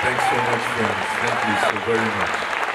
Thanks so much, friends. Thank you so very much.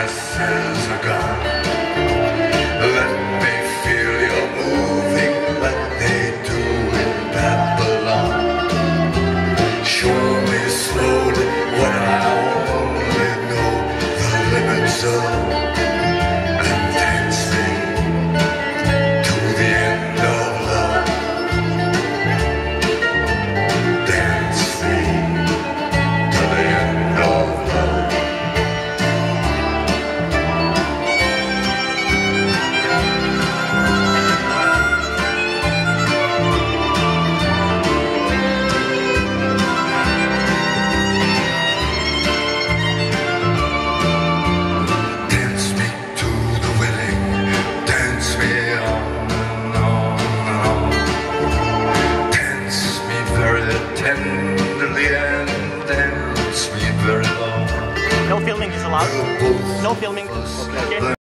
this is a gun. filming is allowed. No filming. Okay.